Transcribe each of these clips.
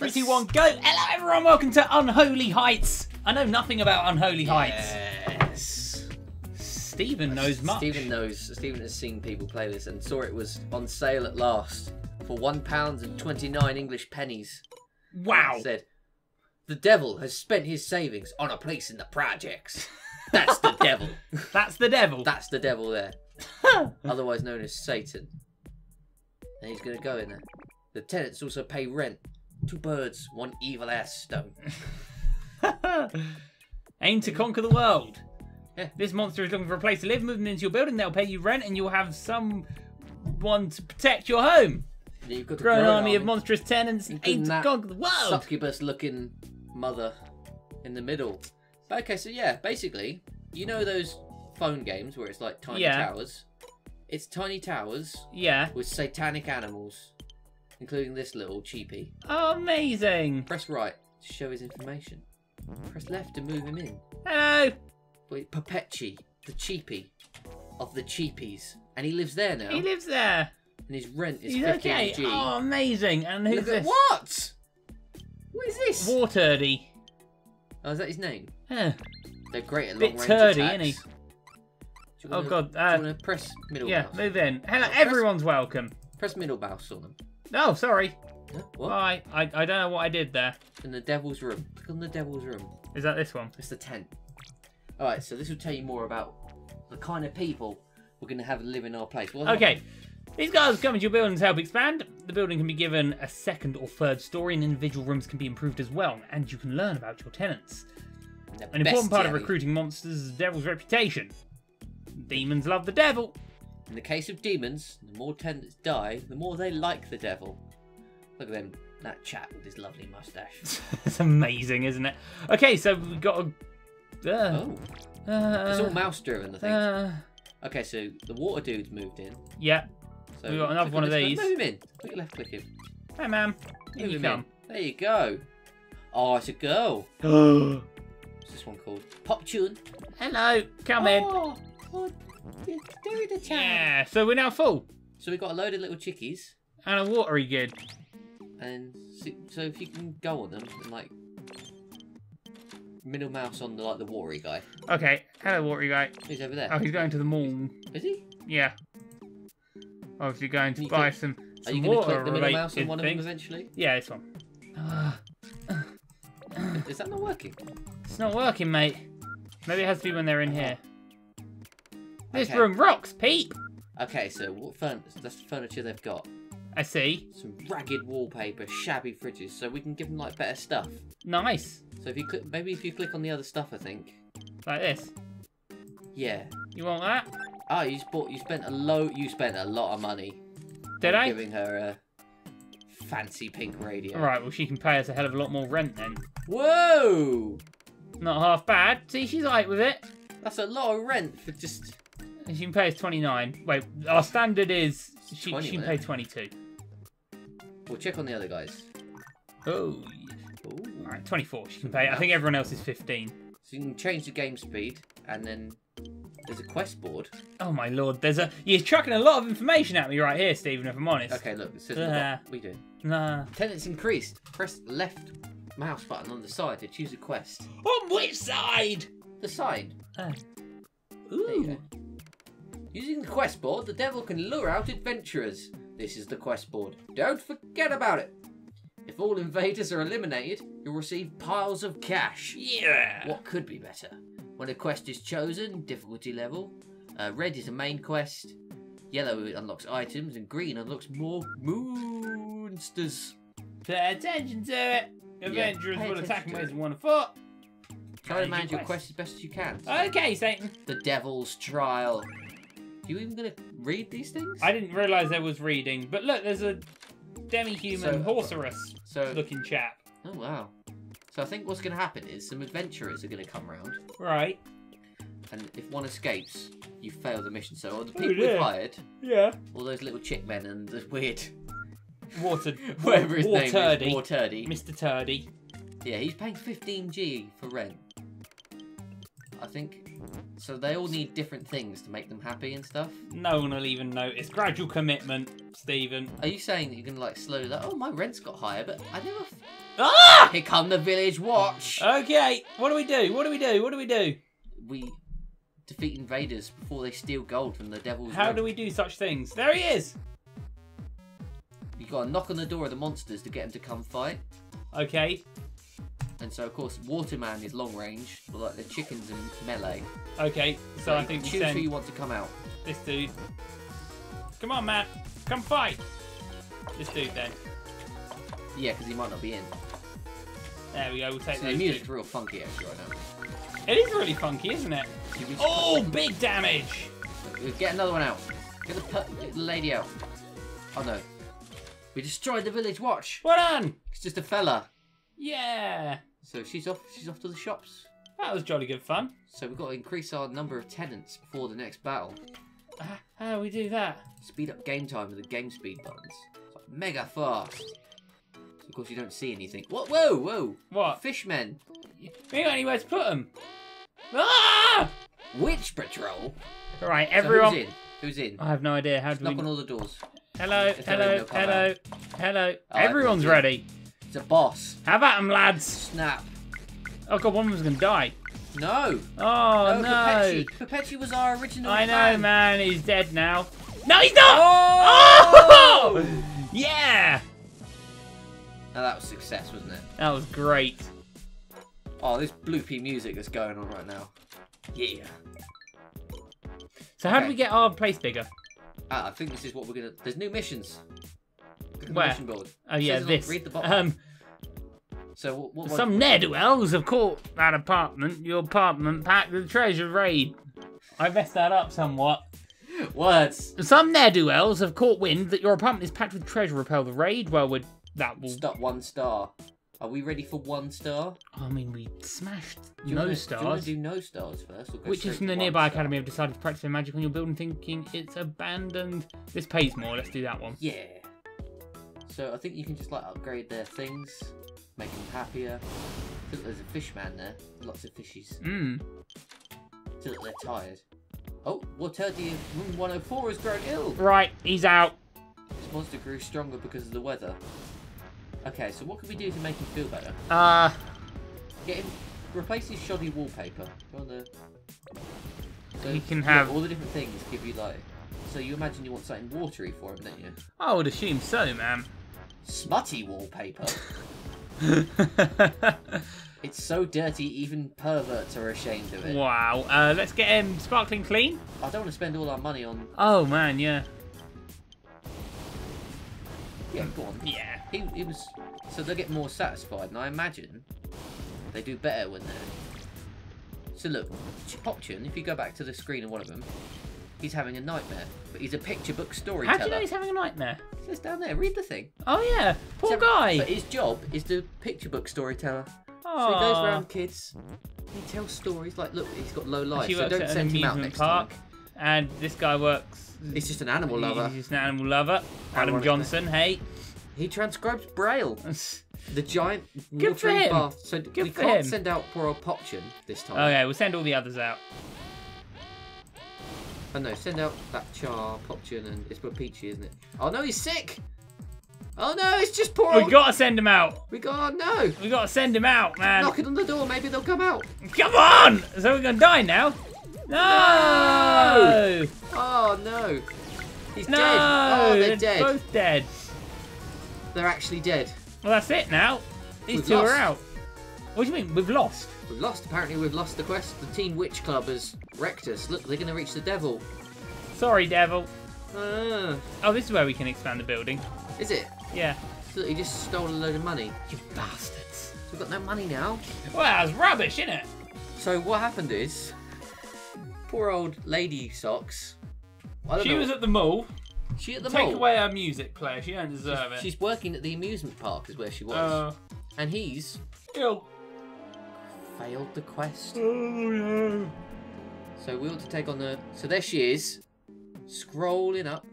Three, two, one, go! Hello, everyone. Welcome to Unholy Heights. I know nothing about Unholy Heights. Yes. Steven knows much. Steven knows. Steven has seen people play this and saw it was on sale at last for one pound and twenty nine English pennies. Wow. Said, the devil has spent his savings on a place in the projects. That's the devil. That's the devil. That's the devil there, otherwise known as Satan. And he's gonna go in there. The tenants also pay rent. Two birds, one evil ass stone. Aim to conquer the world. This monster is looking for a place to live. Moving into your building, they'll pay you rent, and you'll have someone to protect your home. You've got Grow an grow army of monstrous tenants. Aim to conquer the world. succubus looking mother in the middle. But okay, so yeah, basically, you know those phone games where it's like tiny Yeah. towers? It's tiny towers Yeah. with satanic animals, including this little cheapie. Oh, amazing. Press right to show his information. Press left to move him in. Hello. Wait, Perpechi, the cheapie of the cheapies. And he lives there now. He lives there. and his rent is He's 15 okay. G. Oh, amazing. And who's Look at this? what? What is this? Waterdy. Oh, is that his name? Huh. They're great at long range turdy, attacks. isn't he? You Oh, wanna- God, do uh, you want to press middle Yeah, mouse? move in. Hello, Press- everyone's welcome. Press middle mouse on them. Oh, sorry. Huh? What? Bye. I, I don't know what I did there. In the devil's room. Click on the devil's room. Is that this one? It's the tent. Alright, so this will tell you more about the kind of people we're going to have live in our place. Well, Okay. These guys come into your building to help expand. The building can be given a second or third story, and individual rooms can be improved as well. And you can learn about your tenants. the An important part of recruiting monsters is the devil's reputation. Demons love the devil. In the case of demons, the more tenants die, the more they like the devil. Look at them, that chap with his lovely mustache. it's amazing, isn't it? Okay, so we've got a. Uh, oh, uh, it's all mouse driven, I think. uh, okay, so the water dude's moved in. yeah. So We got another one of this these. Move him in. Quick left click him. Hey, ma'am. In Move you him come. in. There you go. Oh, it's a girl. What's this one called? Pop Tune. Hello. Come in. Oh, oh, do the chat. Yeah. So we're now full. So we've got a load of little chickies, And a watery good. and so, so if you can go on them and like middle mouse on the like the watery guy. Okay. Hello, watery guy. Who's over there? Oh, he's going to the mall. Is he? Yeah. Obviously going to buy click- some, Are some you going to water click the middle mouse on related one of them eventually? Yeah, this one. Is that not working? It's not working, mate. Maybe it has to be when they're in here. This Okay. room rocks, Pete. Okay, so what furn- that's the furniture they've got. I see. Some ragged wallpaper, shabby fridges, so we can give them like better stuff. Nice. So if you click, maybe if you click on the other stuff, I think. Like this. Yeah. You want that? Oh, you bought. You spent a low. You spent a lot of money. Did I? Giving her a fancy pink radio. Alright, well, she can pay us a hell of a lot more rent then. Whoa! Not half bad. See, she's alright with it. That's a lot of rent for just. And she can pay us 29. Wait, our standard is she, 20, she can pay 22. We'll check on the other guys. Oh. Alright, 24 she can pay. I think everyone else is 15. So you can change the game speed, and then there's a quest board. Oh my lord, there's a. You're chucking a lot of information at me right here, Steven, if I'm honest. Okay, look. It says Uh. What you doing? Nah. Tenants increased. Press left mouse button on the side to choose a quest. On which side? The. Oh. There you Ooh. Go. Using the quest board, the devil can lure out adventurers. This is the quest board. Don't forget about it. If all invaders are eliminated, you'll receive piles of cash. Yeah. What could be better? When a quest is chosen, difficulty level. Uh, red is a main quest. Yellow unlocks items, and green unlocks more moonsters. Pay attention to it. Adventurers pay will attack to as it. of one foot. Try to Manage manage your your quest as best as you can. Okay, Satan. The Devil's Trial. You even gonna read these things? I didn't realise there was reading, but look, there's a demi-human So- horserus So, looking chap. oh wow. So I think what's gonna happen is some adventurers are gonna come round, Right. and if one escapes, you fail the mission. So all the Oh, people we've hired, Yeah. all those little chick men and the weird, Water. whatever his name Turdy. is, War Turdy. Mr. Turdy. Yeah, he's paying 15g for rent. I think So they all need different things to make them happy and stuff. No one will even notice. Gradual commitment, Steven. Are you saying that you're gonna like slowly like, oh my rent's got higher, but I never. Ah! Here come the village watch. Okay, what do we do? What do we do? What do we do? we defeat invaders before they steal gold from the devil's. How realm. do we do such things? There he is! You got to knock on the door of the monsters to get them to come fight. Okay, And so of course, Waterman is long range, but like the chickens and melee. okay, so I you think choose who you want to come out. this dude. Come on, man. Come fight! This dude then. Yeah, because he might not be in. There we go, we'll take So the music's two. real funky actually right now. It is really funky, isn't it? You can just Oh, big damage! Get another one out. Get the, get the lady out. Oh no. We destroyed the village watch. Well done! It's just a fella. Yeah! So she's off. She's off to the shops. That was jolly good fun. So we've got to increase our number of tenants before the next battle. Ah, How do we do that? Speed up game time with the game speed buttons. It's like mega fast. So of course you don't see anything. Whoa, whoa, whoa! What? Fishmen! We ain't got anywhere to put them. Ah! Witch patrol! Right, So everyone. who's in? Who's in? I have no idea. How do Knock we? on all the doors. Hello, hello, hello, hello. Oh, Everyone's ready. It's a boss. How about them, lads? Snap. Oh god, one of them's gonna die. No! Oh no, no! Pepechi. Pepechi was our original I know, fan. man. He's dead now. No, he's not. Oh! Oh! Yeah, Now that was success, wasn't it? that was great. Oh, this bloopy music that's going on right now. Yeah. So how do we get our place bigger? Ah, I think this is what we're gonna. There's new missions. Look Where? Mission board. Oh yeah, Says it on- this. Read the bottom. Um, so what? what, what some ne'er do wells have caught that apartment. Your apartment packed with treasure raid. I messed that up somewhat. words. Some ne'er do wells have caught wind that your apartment is packed with treasure. Repel the raid. Well, would that will. Stop one star. Are we ready for one star? I mean, we smashed Do no wanna, stars. Do you want to do no stars first? or go Witches straight from the nearby star? academy have decided to practice their magic on your building, thinking it's abandoned. This pays more. Let's do that one. Yeah. So I think you can just like upgrade their things, make them happier. Look, there's a fish man there. Lots of fishies. Mmm. So that they're tired. Oh, Waterdi Room 104 has grown ill. Right, he's out. This monster grew stronger because of the weather. Okay, so what can we do to make him feel better? Uh, Get him, replace his shoddy wallpaper. Go on the. So, He can have- all the different things. Give you like. So you imagine you want something watery for him, don't you? I would assume so, man. Smutty wallpaper. It's so dirty, even perverts are ashamed of it. wow. Uh, let's get him sparkling clean. I don't want to spend all our money on. Oh man, yeah, Yeah, go on. yeah. He, he was. So they get more satisfied, and I imagine they do better when they're. So look, Popchun, if you go back to the screen of one of them, he's having a nightmare, but he's a picture book storyteller. How do you know he's having a nightmare? It says down there, read the thing. Oh yeah, poor guy. But his job is the picture book storyteller. Oh. So he goes around kids, he tells stories like, look, he's got low life, so works don't send him out next park, time. and this guy works. He's just an animal lover. He's just an animal lover. Adam Ironically. Johnson. Hey. He transcribes Braille. The giant Good for watering him. bath. So Good we can't him. send out poor old this time. Okay, we'll send all the others out. Oh no, send out that Char, Popchun, and it's for Peachy, isn't it? Oh no, he's sick! Oh no, it's just poor We old... gotta send him out. We gotta, oh, no! We gotta send him out, man. Knocking on the door, maybe they'll come out. Come on! So we're gonna die now? No! Oh no! He's No! dead! Oh, they're, they're dead. both dead. They're actually dead. Well, that's it now. These We've two lost. are out. What do you mean? We've lost? We've lost, apparently we've lost the quest. The Teen Witch Club has wrecked us. Look, they're gonna reach the devil. Sorry, devil. Ah, Oh, this is where we can expand the building. is it? Yeah. So he just stole a load of money. You bastards. So we've got no money now. Well, that's rubbish, isn't it? So what happened is, poor old lady socks. She know, was at the mall. she at the Take mall. Take away her music player. She don't deserve it. She's working at the amusement park, is where she was, Uh, and he's ill. Failed the quest. Oh, no. So we ought to take on the. So there she is, scrolling up.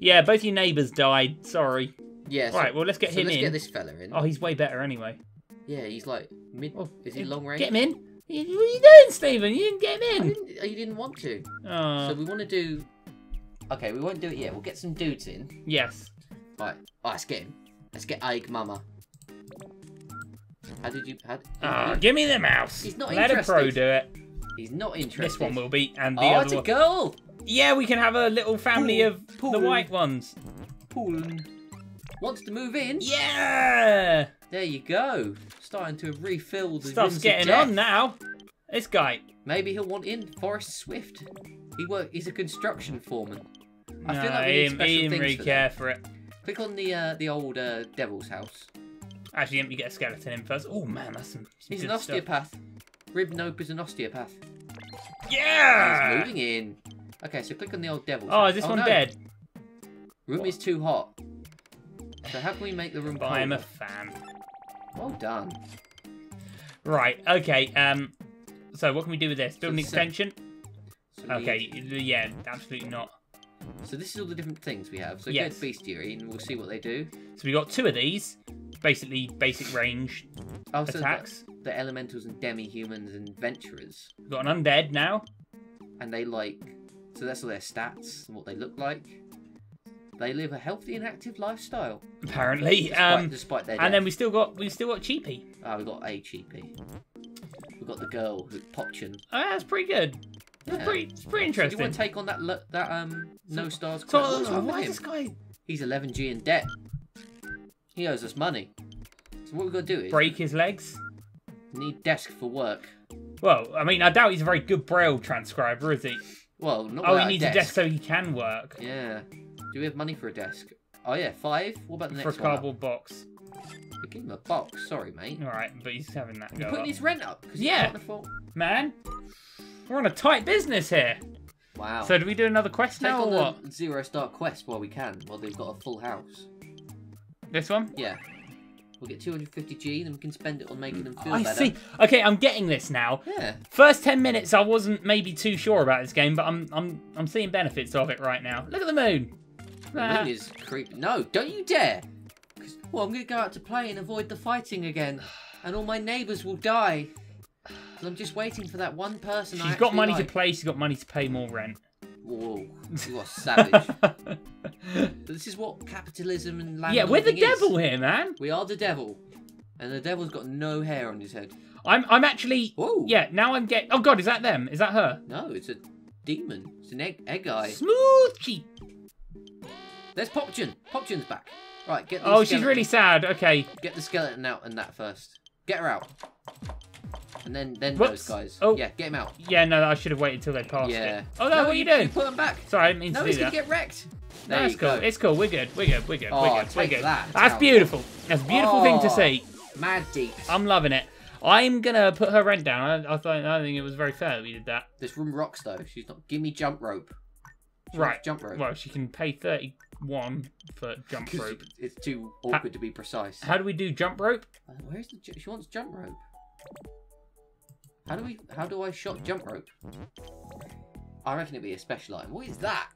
Yeah, both your neighbours died. Sorry. Yeah. So, right, well, let's get so him let's in. get this fella in. Oh, he's way better anyway. Yeah, he's like mid. Oh, is he long range? Get him in. What are you doing, Steven? You didn't get him in. didn't, oh, you didn't want to. Oh, So we want to do. Okay, we won't do it yet. We'll get some dudes in. yes. Right. Oh, let's get him. Let's get Egg Mama. How did you? How, Ah, give me the mouse. He's not Let a pro do it. He's not interested. This one will be, and the Oh, other it's a girl. Yeah, we can have a little family Pool, of the white ones. Poland. Wants to move in. Yeah! There you go. Starting to refill the Stuff's getting on now. This guy. Maybe he'll want in Forest Swift. He work. He's a construction foreman. I no, feel like we need special he didn't things really for care for it. Click on the uh, the old uh, Devil's House. Actually, me get a skeleton in first. Oh man, that's some. He's an stuff. osteopath. Rib Nope is an osteopath. Yeah! He's moving in. Okay, so click on the old devil. Oh, is this one no. dead? Room is too hot. So how can we make the room But I'm a fan. Well done. Right. Okay. Um. So what can we do with this? Build an extension. So we- Okay. Yeah. Absolutely not. So this is all the different things we have. So Yes. get bestiary and we'll see what they do. So we got two of these. Basically, basic range Oh, so the, attacks. the elementals and demi-humans and venturers. We've got an undead now. And they like... So that's all their stats and what they look like. They live a healthy and active lifestyle. Apparently. Despite, Um. despite their And then we still got we still got cheapy. Ah, we got a cheapie. We've got the girl, who Popchin. Oh, that's pretty good. That's Yeah. pretty. It's pretty interesting. Do you want to take on that lo- that um no stars? So, quest? What's uh, why is him? this guy He's 11g in debt. He owes us money. So what we've got to do is break his legs? need desk for work. Well, I mean, I doubt he's a very good braille transcriber, is he? Well, not Oh, he needs a a desk so he can work Yeah. Do we have money for a desk? Oh yeah, five. What about the for a next one? up? cardboard box. We Give him a box. Sorry, mate. All right, but he's having that You're putting up. his rent up because Yeah. Man, we're on a tight business here. Wow. So do we do another quest Take now or what? zero star quest while we can, while they've got a full house. This one? Yeah. We'll get 250g, then we can spend it on making them feel I better. see. Okay, I'm getting this now. Yeah. First ten minutes, I wasn't maybe too sure about this game, but I'm I'm I'm seeing benefits of it right now. Look at the moon. The Ah. moon is creepy. No, don't you dare! 'Cause- Well, I'm going to go out to play and avoid the fighting again, and all my neighbours will die. I'm just waiting for that one person. I She's got money like. to play. She's got money to pay more rent. Whoa, you are savage. but this is what capitalism and land. yeah, we're the is. devil here, man. We are the devil, and the devil's got no hair on his head. I'm I'm actually. Whoa. Yeah, now I'm getting. Oh God, is that them? Is that her? No, it's a demon. It's an egg, egg eye. Smooth cheek. There's Popchin. Popchin's back. Right, get. The Oh, she's really sad. Okay. Get the skeleton out and that first. Get her out. And then then Whoops. those guys. Oh. Yeah, get him out. Yeah, no, I should have waited till they passed Yeah. it. Oh no, what are you doing? put him back. Sorry, I didn't mean No, to he's gonna get wrecked. No, There it's you cool. go. It's cool. We're good. We're good. We're good. Oh, we're good. We're good. that, That's beautiful. That's a beautiful thing to Oh. see. Mad deep. I'm loving it. I'm gonna put her rent down. I, I thought I think it was very fair that we did that. This room rocks though. She's not. Give me jump rope. She Right. Jump rope. Well, she can pay thirty-one for jump rope. It's too awkward to be precise. How do we do jump rope? Uh, Where's the? She wants jump rope. How do we? How do I shot jump rope? I reckon it'd be a special item. What is that?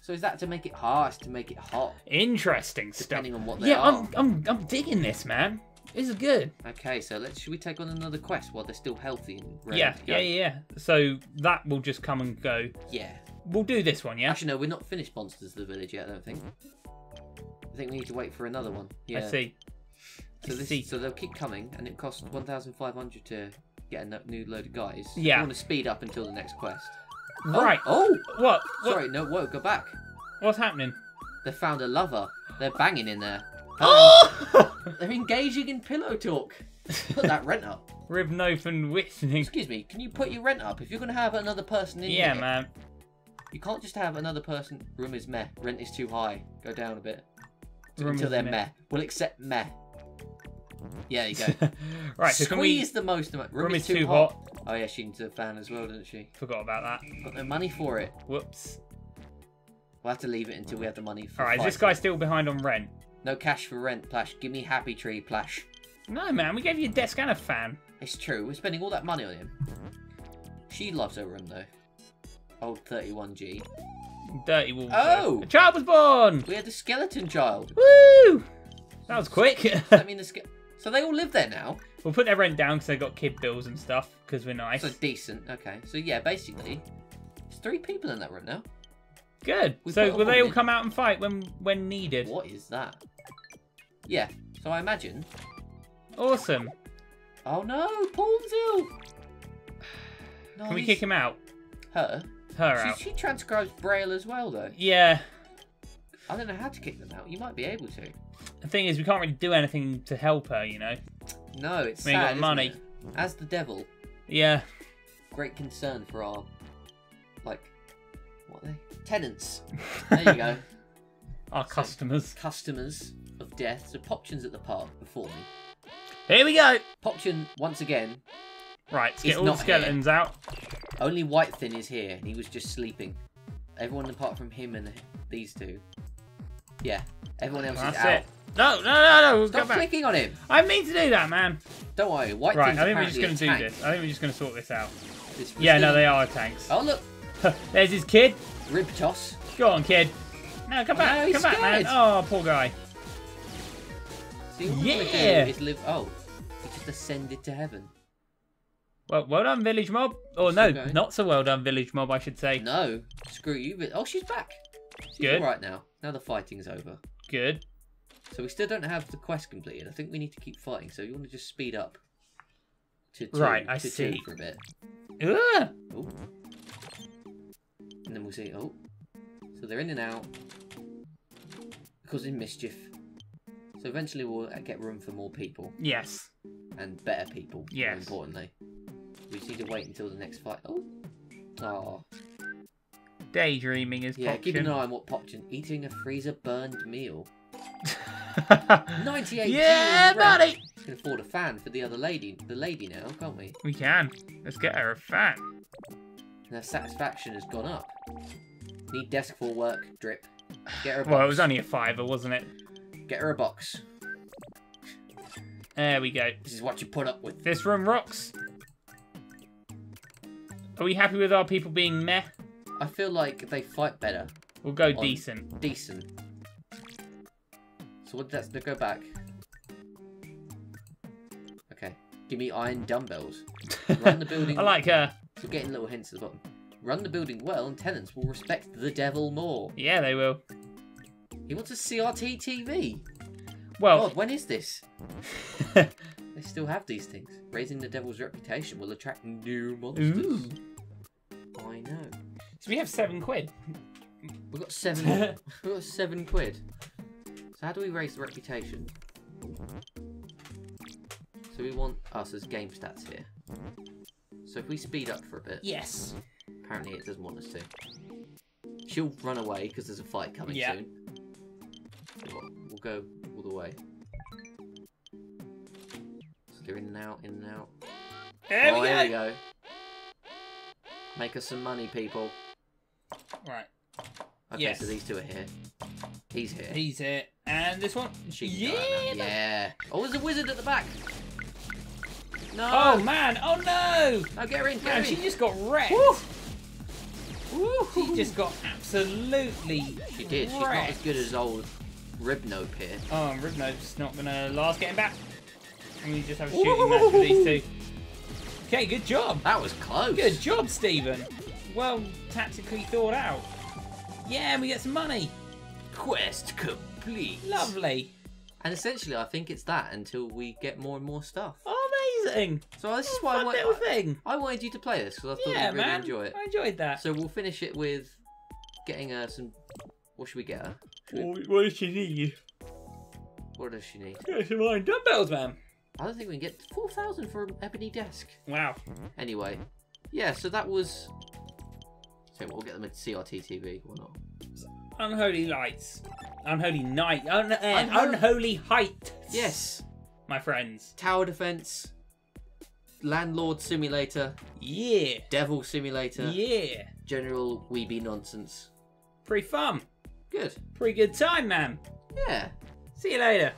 So is that to make it harsh, to make it hot, Interesting stuff. depending on what they Yeah, are? I'm, I'm I'm digging this, man. This is good. Okay, so let's. Should we take on another quest while they're still healthy and ready Yeah, to go? yeah, yeah, yeah. So that will just come and go. Yeah. We'll do this one, yeah. Actually, no, we're not finished Monsters of the Village yet. I don't think. I think we need to wait for another one. Yeah. I see. So this, see. so they'll keep coming, and it costs one thousand five hundred to get a new load of guys. Yeah. I want to speed up until the next quest. Oh, right. Oh, What? what? sorry. No, whoa, go back. What's happening? They found a lover. They're banging in there. Oh! They're engaging in pillow talk. Put that rent up. Rib nope and whistling. Excuse me. Can you put your rent up if you're gonna have another person in Yeah, here? man. You can't just have another person. Room is meh. Rent is too high. Go down a bit. Room until they're meh. meh. We'll accept meh. Yeah, you go. right. So can we? Squeeze the most amount. Room, Room is, too, too hot. hot. Oh yeah, she needs a fan as well, doesn't she? Forgot about that. Got no money for it. Whoops. We'll have to leave it until we have the money for. All right. Is this fighting. guy still behind on rent? No cash for rent, Plash. Give me Happy Tree, Plash. No, man. We gave you a desk and a fan. It's true. We're spending all that money on him. She loves her room though. Old 31G. Dirty wolf. Oh! A child was born. We had a skeleton child. Woo! That was quick. I mean, the so they all live there now. We'll put their rent down because they've got kid bills and stuff because we're nice. So decent. Okay. So yeah, basically, there's three people in that room now. Good. We so will they all in. come out and fight when when needed? What is that? Yeah. So I imagine. Awesome. Oh no, Paul's ill. No, Can we he's- kick him out? Her. Her out. She, she transcribes Braille as well, though. Yeah. I don't know how to kick them out. You might be able to. The thing is, we can't really do anything to help her. You know. No, it's We ain't got sad, isn't money. it? As the devil, Yeah. great concern for our, like, what are they? Tenants. There you go. Our So- customers. Customers of death. So Poption's at the park before me. Here we go. Poption, once again, Right. Get all the not here. skeletons out. only White Thin is here, he was just sleeping. Everyone apart from him and these two. Yeah, everyone else That's is out. it. No, no, no, no. Stop back. clicking on him. I mean to do that, man. Don't worry, White Right. I think we're just gonna do this. I think we're just gonna sort this out. This- Yeah. No, they are tanks. Oh look, There's his kid. rib toss. Go on, kid. No, come oh, back. No, come back, man. Oh, poor guy. See, what Yeah. is live. Oh, he just ascended to heaven. Well, well done, village mob. Or no, not so well done, village mob. I should say. No, screw you. But oh, she's back. She's Good. all right now. Now the fighting's over. Good. So we still don't have the quest completed. I think we need to keep fighting. So you want to just speed up to two, Right, I to see. for a bit. Ugh. Oh. And then we'll see. Oh. So they're in and out. Causing mischief. So eventually we'll uh, get room for more people. Yes. And better people. More Yes. importantly. We just need to wait until the next fight. Oh. Oh. Daydreaming is Yeah, keep an eye on what Poption eating a freezer burned meal. yeah, 98 buddy. buddy. We can afford a fan for the other lady, the lady now, can't we? We can. Let's get her a fan. And her satisfaction has gone up. Need desk for work, drip. Get her a box. Well, it was only a fiver, wasn't it? Get her a box. There we go. This is what you put up with. This room rocks. Are we happy with our people being meh? I feel like they fight better. We'll go decent. Decent. So what that's to go back. Okay. Give me iron dumbbells. Run the building. I like her. We're getting little hints at the bottom. Run the building well and tenants will respect the devil more. Yeah, they will. He wants a CRT TV. Well, God, when is this? They still have these things. Raising the devil's reputation will attract new monsters. ooh. I know. So we have seven quid. We've got seven. we've got seven quid. So how do we raise the reputation? So we want us as game stats here. So if we speed up for a bit, Yes. apparently it doesn't want us to. She'll run away because there's a fight coming Yeah. soon. So we'll go all the way. So they're in and out, in and out. There oh, we here we go. Make us some money, people. Right. Okay, Yes. so these two are here. He's here. He's here. And this one. She yeah. now. Yeah. Oh, there's a wizard at the back. No. Oh man. Oh no. No, get her in. Get Man, her she just got wrecked. Woo. Woo. She just got absolutely. She did. She's not as good as old Ribnope here. Oh, Ribno's not gonna last getting back. And we just have a shooting match with these two. Okay, good job. That was close. Good job, Steven. Well tactically thought out. Yeah, and we get some money. Quest complete. Lovely. And essentially, I think it's that until we get more and more stuff. Amazing. So this is why I, Fun little I, thing. I wanted you to play this because I thought Yeah, you'd really man. enjoy it. I enjoyed that. So we'll finish it with getting her some. What should we get her? what does she need? What does she need? Get some iron dumbbells, man. I don't think we can get 4,000 for an ebony desk. Wow. Anyway, yeah, so that was. So we'll get them at CRT TV or not. Unholy lights. Unholy night. Un- uh, Unho- unholy height. Yes, My friends. Tower Defense, Landlord Simulator, Yeah. Devil Simulator, Yeah. General Weeby Nonsense. Pretty fun. Good. Pretty good time, man. Yeah. See you later.